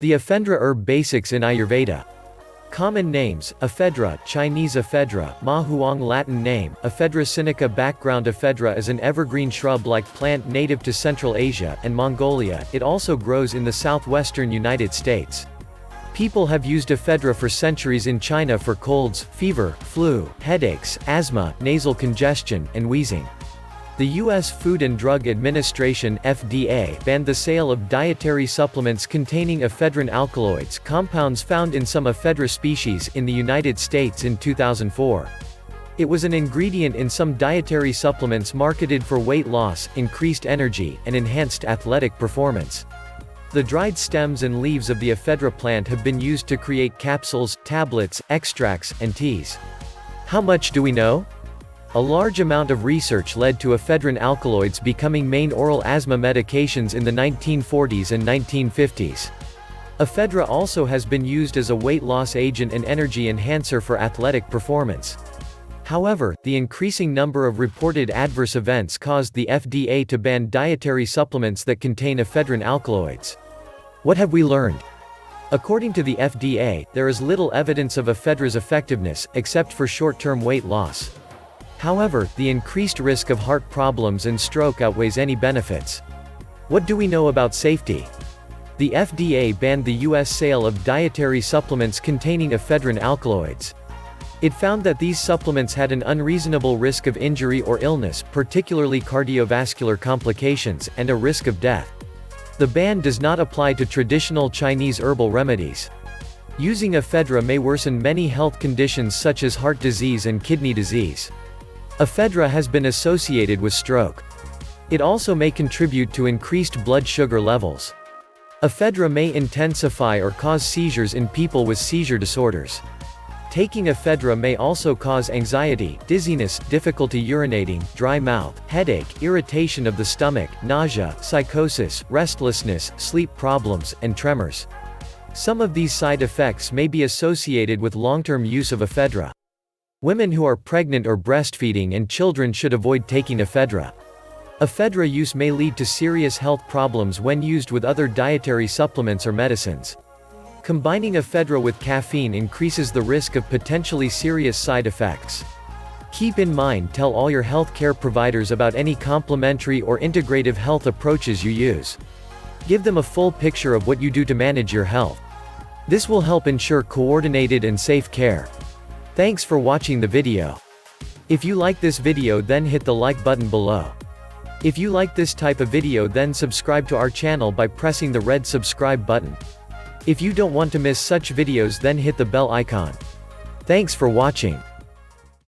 The ephedra herb basics in Ayurveda. Common names, ephedra, Chinese ephedra, Ma Huang Latin name, ephedra sinica background ephedra is an evergreen shrub-like plant native to Central Asia and Mongolia, it also grows in the southwestern United States. People have used ephedra for centuries in China for colds, fever, flu, headaches, asthma, nasal congestion, and wheezing. The U.S. Food and Drug Administration FDA banned the sale of dietary supplements containing ephedrine alkaloids compounds found in some ephedra species in the United States in 2004. It was an ingredient in some dietary supplements marketed for weight loss, increased energy, and enhanced athletic performance. The dried stems and leaves of the ephedra plant have been used to create capsules, tablets, extracts, and teas. How much do we know? A large amount of research led to ephedrine alkaloids becoming main oral asthma medications in the 1940s and 1950s. Ephedra also has been used as a weight loss agent and energy enhancer for athletic performance. However, the increasing number of reported adverse events caused the FDA to ban dietary supplements that contain ephedrine alkaloids. What have we learned? According to the FDA, there is little evidence of ephedra's effectiveness, except for short-term weight loss. However, the increased risk of heart problems and stroke outweighs any benefits. What do we know about safety? The FDA banned the U.S. sale of dietary supplements containing ephedrine alkaloids. It found that these supplements had an unreasonable risk of injury or illness, particularly cardiovascular complications, and a risk of death. The ban does not apply to traditional Chinese herbal remedies. Using ephedra may worsen many health conditions such as heart disease and kidney disease. Ephedra has been associated with stroke. It also may contribute to increased blood sugar levels. Ephedra may intensify or cause seizures in people with seizure disorders. Taking ephedra may also cause anxiety, dizziness, difficulty urinating, dry mouth, headache, irritation of the stomach, nausea, psychosis, restlessness, sleep problems, and tremors. Some of these side effects may be associated with long-term use of ephedra. Women who are pregnant or breastfeeding and children should avoid taking ephedra. Ephedra use may lead to serious health problems when used with other dietary supplements or medicines. Combining ephedra with caffeine increases the risk of potentially serious side effects. Keep in mind tell all your healthcare providers about any complementary or integrative health approaches you use. Give them a full picture of what you do to manage your health. This will help ensure coordinated and safe care. Thanks for watching the video. If you like this video then hit the like button below. If you like this type of video then subscribe to our channel by pressing the red subscribe button. If you don't want to miss such videos then hit the bell icon. Thanks for watching.